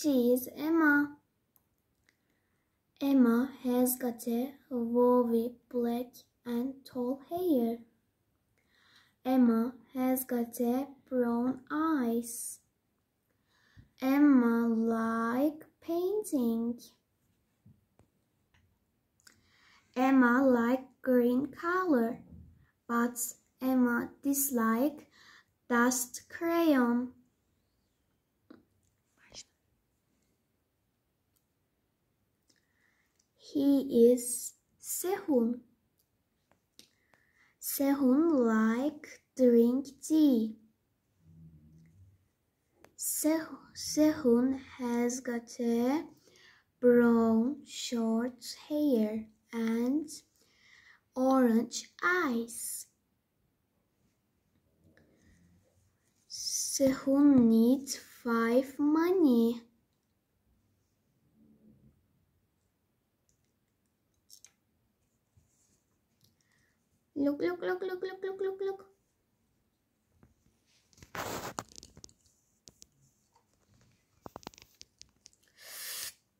She is Emma. Emma has got a wavy black and tall hair. Emma has got a brown eyes. Emma like painting. Emma like green color, but Emma dislike dust crayon. He is Sehun. Sehun like drink tea. Sehun has got a brown short hair and orange eyes. Sehun needs five money. Look, look, look, look, look, look, look, look.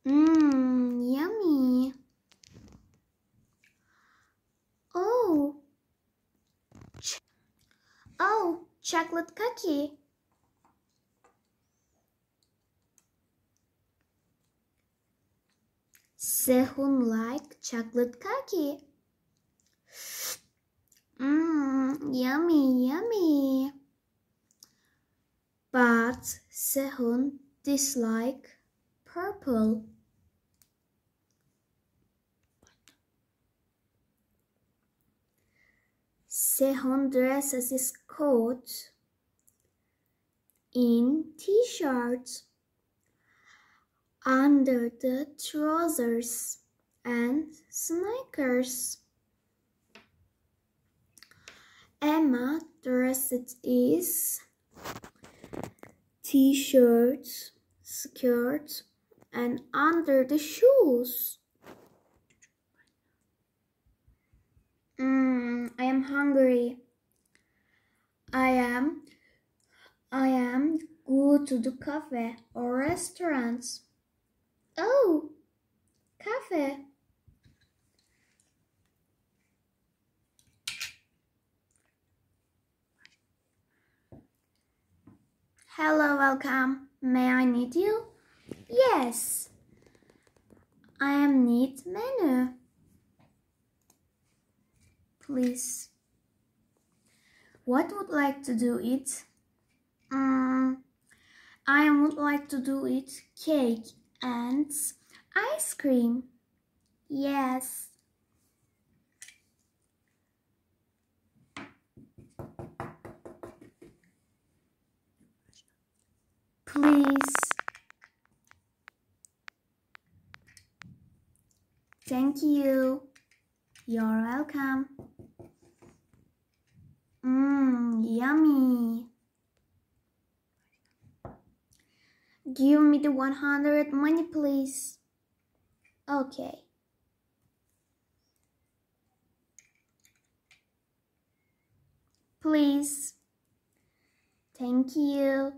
Mmm, yummy. Oh. Ch oh, chocolate cookie. Sehun like chocolate cookie. Mmm, yummy, yummy. But Sehun dislike purple. Sehun dresses his coat in t-shirts under the trousers and sneakers. Emma dresses is t-shirts, skirts, and under the shoes. Mm, I am hungry. I am I am go to the cafe or restaurants. Oh, cafe. Hello, welcome. May I need you? Yes. I am need menu. Please. What would like to do it? Um, I would like to do it cake and ice cream. Yes. Please. Thank you. You're welcome. Mmm, yummy. Give me the 100 money, please. Okay. Please. Thank you.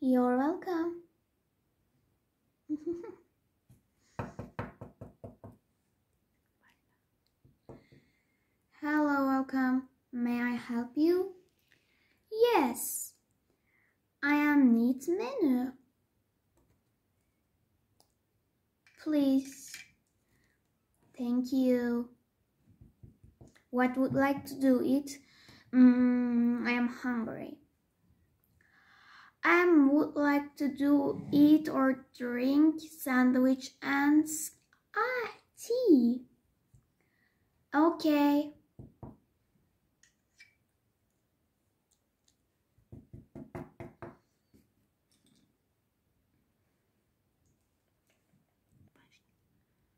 You're welcome. Hello, welcome. May I help you? Yes, I am need menu. Please. Thank you. What would like to do it? Mm, I am hungry. I would like to do eat or drink sandwich and ah, tea. Okay.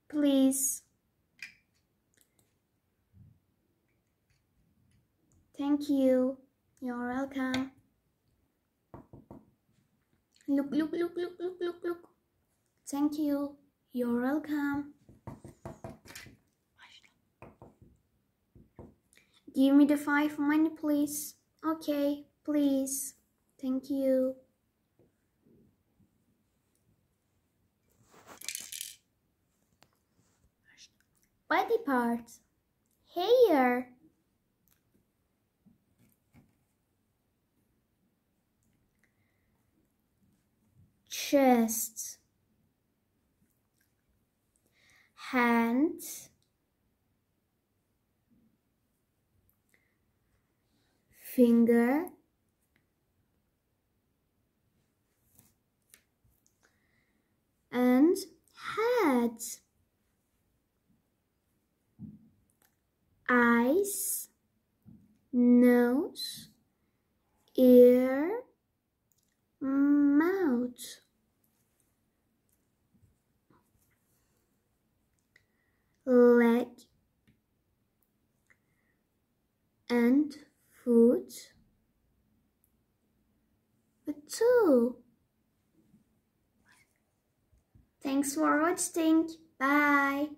Please. Thank you. You're welcome. Look, look, look, look, look, look, look. Thank you. You're welcome. Give me the five money, please. Okay, please. Thank you. Body parts. Hair. Chest. Hands. Finger. And foot. Two. Thanks for watching. Bye.